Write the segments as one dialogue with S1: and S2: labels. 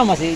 S1: Tama si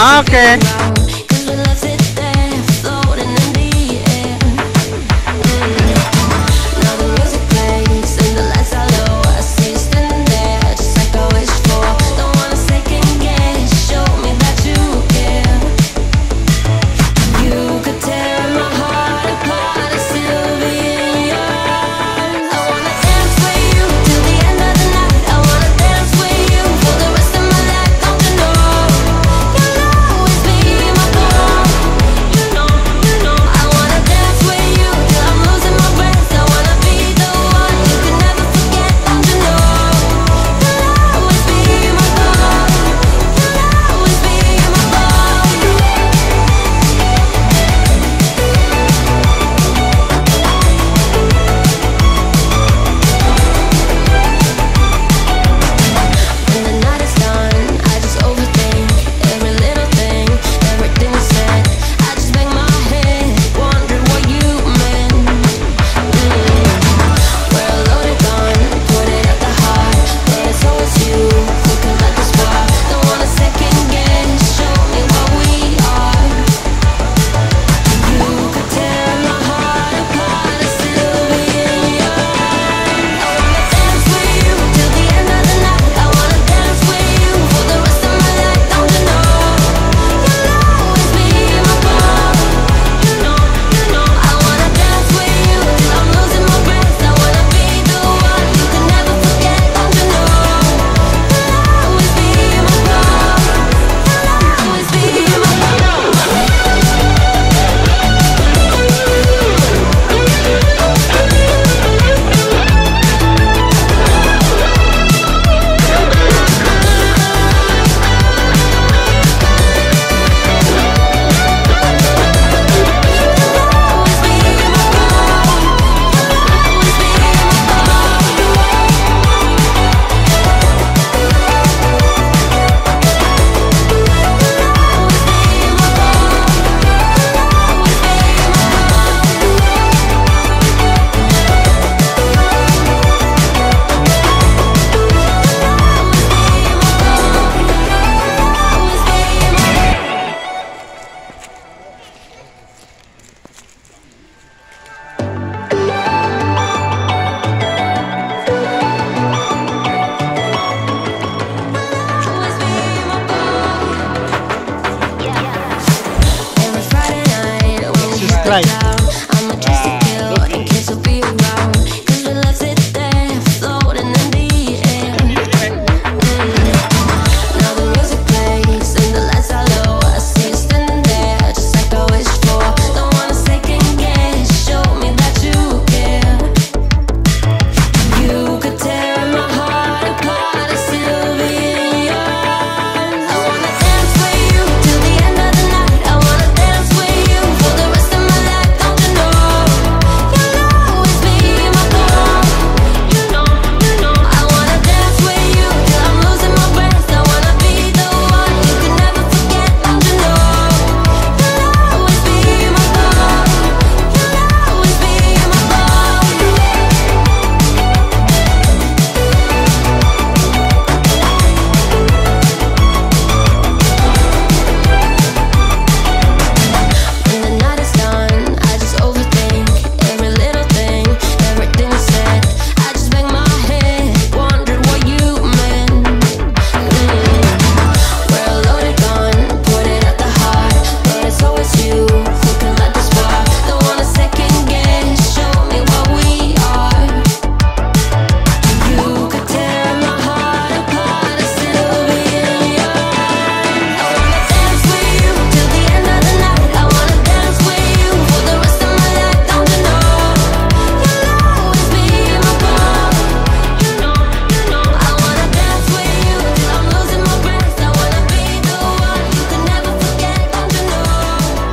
S2: okay.